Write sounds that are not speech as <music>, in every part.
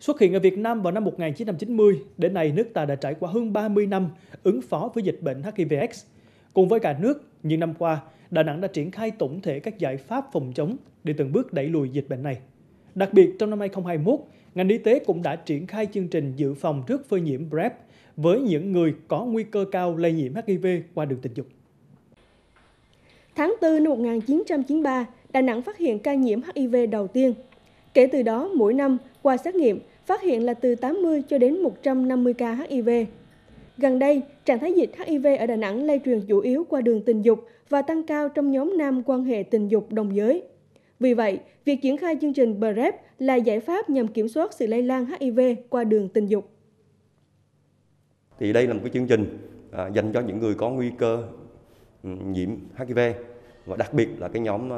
Xuất hiện ở Việt Nam vào năm 1990, đến nay nước ta đã trải qua hơn 30 năm ứng phó với dịch bệnh HIV/AIDS. Cùng với cả nước, những năm qua, Đà Nẵng đã triển khai tổng thể các giải pháp phòng chống để từng bước đẩy lùi dịch bệnh này. Đặc biệt trong năm 2021, ngành y tế cũng đã triển khai chương trình dự phòng trước phơi nhiễm PrEP với những người có nguy cơ cao lây nhiễm HIV qua đường tình dục. Tháng 4 năm 1993, Đà Nẵng phát hiện ca nhiễm HIV đầu tiên. Kể từ đó, mỗi năm, qua xét nghiệm, phát hiện là từ 80 cho đến 150 ca HIV. Gần đây, trạng thái dịch HIV ở Đà Nẵng lây truyền chủ yếu qua đường tình dục và tăng cao trong nhóm nam quan hệ tình dục đồng giới. Vì vậy, việc triển khai chương trình PrEP là giải pháp nhằm kiểm soát sự lây lan HIV qua đường tình dục. Thì đây là một cái chương trình à, dành cho những người có nguy cơ ừ, nhiễm HIV và đặc biệt là cái nhóm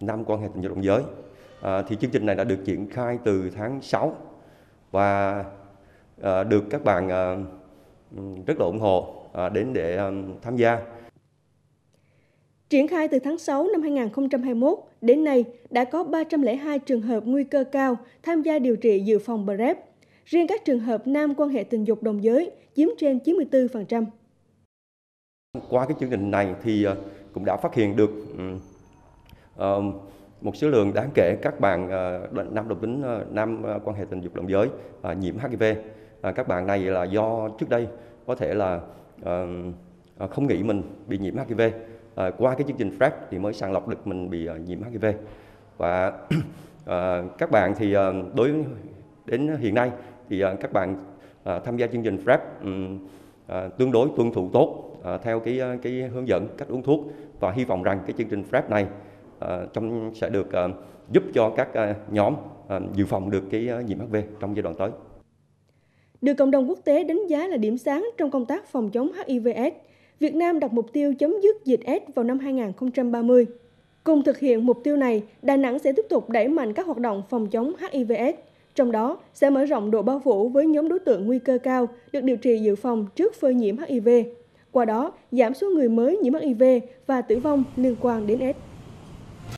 nam quan hệ tình dục đồng giới. À, thì chương trình này đã được triển khai từ tháng 6 và à, được các bạn à, rất là ủng hộ à, đến để à, tham gia. Triển khai từ tháng 6 năm 2021 đến nay đã có 302 trường hợp nguy cơ cao tham gia điều trị dự phòng PrEP. Riêng các trường hợp nam quan hệ tình dục đồng giới chiếm trên 94%. Qua cái chương trình này thì cũng đã phát hiện được uh, một số lượng đáng kể các bạn uh, nam đồng tính uh, nam uh, quan hệ tình dục đồng giới uh, nhiễm HIV. Uh, ờ, các bạn này là do trước đây có thể là uh, không nghĩ mình bị nhiễm HIV. Uh, qua cái chương trình PrEP thì mới sàng lọc được mình bị uh, nhiễm HIV. Và uh, <clears throat> các bạn thì uh, đối đến hiện nay thì uh, các bạn uh, tham gia chương trình PrEP um, uh, tương đối tuân thủ tốt uh, theo cái cái hướng dẫn cách uống thuốc và hy vọng rằng cái chương trình PrEP này Ờ, trong sẽ được ờ, giúp cho các ờ, nhóm dự phòng được cái nhiễm HIV trong giai đoạn tới. Được cộng đồng quốc tế đánh giá là điểm sáng trong công tác phòng chống HIV/AIDS, Việt Nam đặt mục tiêu chấm dứt dịch AIDS vào năm 2030. Cùng thực hiện mục tiêu này, Đà Nẵng sẽ tiếp tục đẩy mạnh các hoạt động phòng chống HIV/AIDS, trong đó sẽ mở rộng độ bao phủ với nhóm đối tượng nguy cơ cao được điều trị dự phòng trước phơi nhiễm HIV. Qua đó, giảm số người mới nhiễm HIV và tử vong liên quan đến AIDS.